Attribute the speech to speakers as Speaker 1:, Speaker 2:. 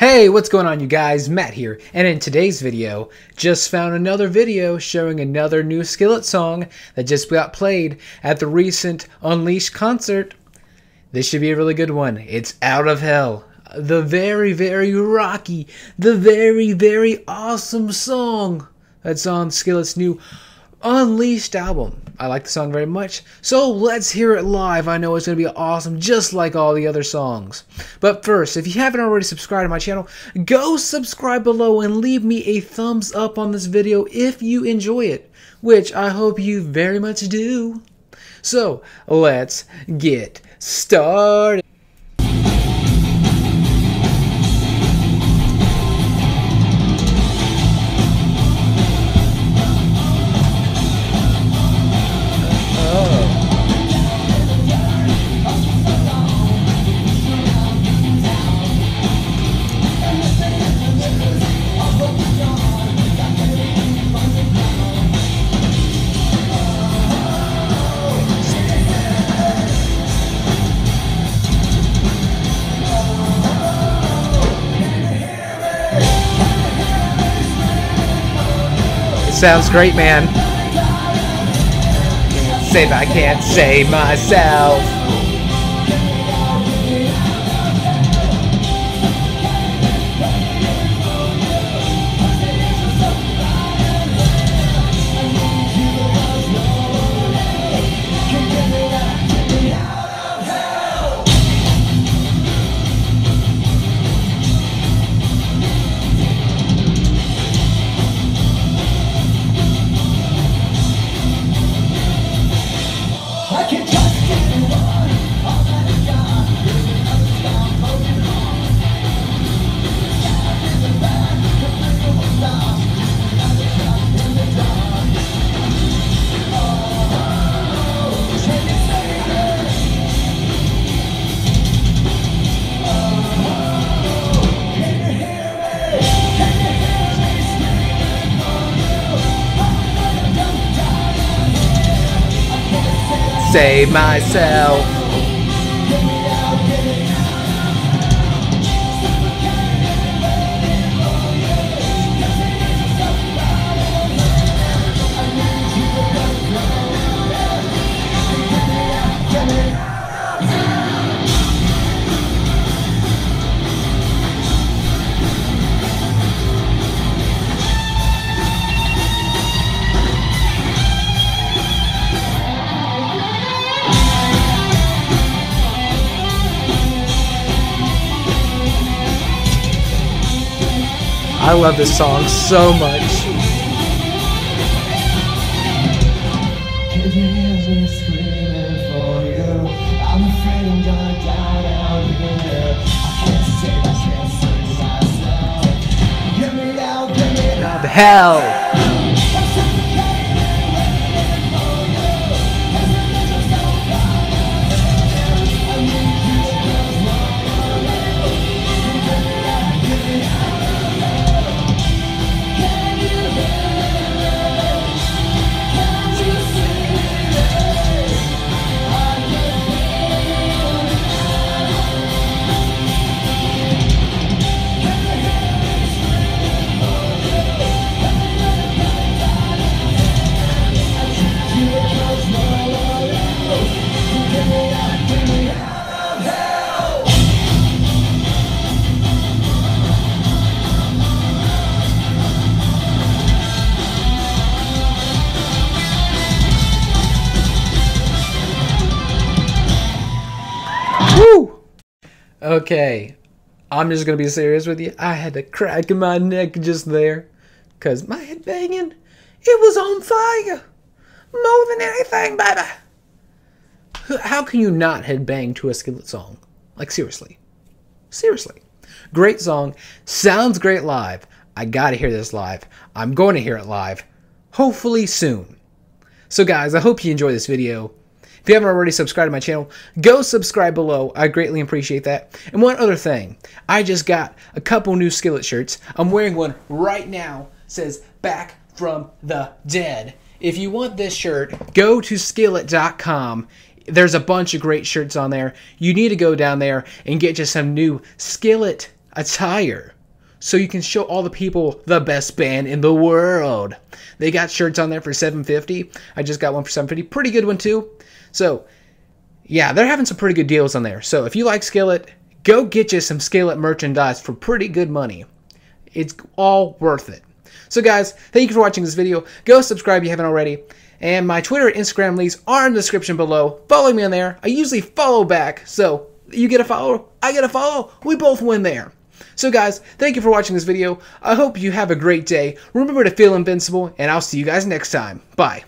Speaker 1: Hey, what's going on you guys? Matt here, and in today's video, just found another video showing another new Skillet song that just got played at the recent Unleashed concert. This should be a really good one. It's Out of Hell. The very, very rocky, the very, very awesome song that's on Skillet's new Unleashed album. I like the song very much, so let's hear it live. I know it's going to be awesome, just like all the other songs. But first, if you haven't already subscribed to my channel, go subscribe below and leave me a thumbs up on this video if you enjoy it, which I hope you very much do. So, let's get started. Sounds great, man. Say I can't say myself. Rocket save myself. I love this song so much. hell! Okay, I'm just gonna be serious with you. I had a crack in my neck just there, cause my head banging, it was on fire, more than anything, baby. How can you not head bang to a Skillet song? Like seriously, seriously, great song, sounds great live. I gotta hear this live. I'm going to hear it live, hopefully soon. So guys, I hope you enjoy this video. If you haven't already subscribed to my channel, go subscribe below. I greatly appreciate that. And one other thing, I just got a couple new Skillet shirts. I'm wearing one right now. It says back from the dead. If you want this shirt, go to skillet.com. There's a bunch of great shirts on there. You need to go down there and get you some new Skillet attire so you can show all the people the best band in the world. They got shirts on there for 750. I just got one for 750. Pretty good one too. So, yeah, they're having some pretty good deals on there. So, if you like Skillet, go get you some Skillet merchandise for pretty good money. It's all worth it. So, guys, thank you for watching this video. Go subscribe if you haven't already. And my Twitter and Instagram links are in the description below. Follow me on there. I usually follow back. So, you get a follow, I get a follow. We both win there. So guys, thank you for watching this video. I hope you have a great day. Remember to feel invincible, and I'll see you guys next time. Bye.